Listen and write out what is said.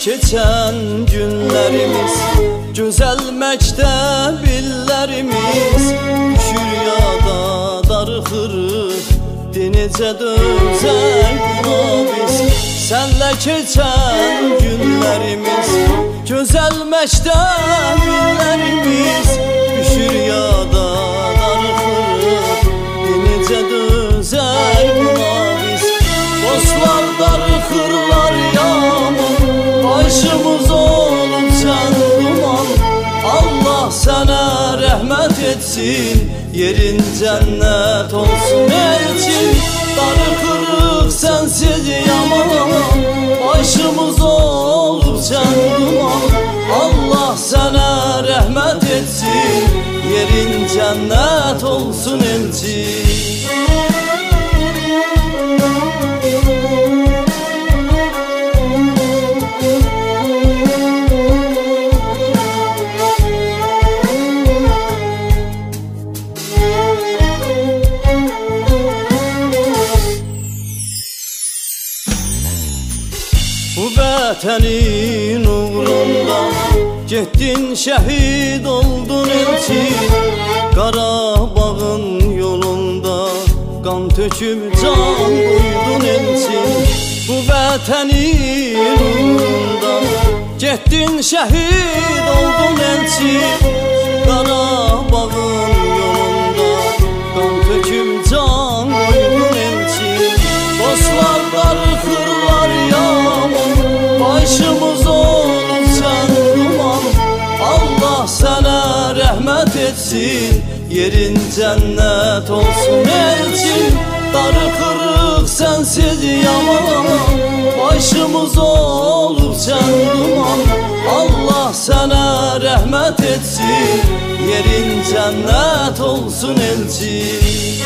keçən günlərimiz Gözəl məktəb illərimiz Düşür yada darıxırıq Necə dözək buna biz Sənlə keçən günlərimiz Gözəl məktəb illərimiz Sənə rəhmət etsin. Yerin cennet olsun elçin Darıkırık sensiz yaman. Başımız olup sen duman. Allah sana rahmet etsin. Yerin cennet olsun elçin Bu vətənin uğrunda Getdin şəhid oldun elçin Qarabağın yolunda Qan töküb can qoydun elçin Bu vətənin uğrunda Getdin şəhid oldun elçin Qarabağın gelsin Yerin cennet olsun elçim Darı kırık sensiz yaman Başımız olup sen duman. Allah sana rahmet etsin Yerin cennet olsun elçim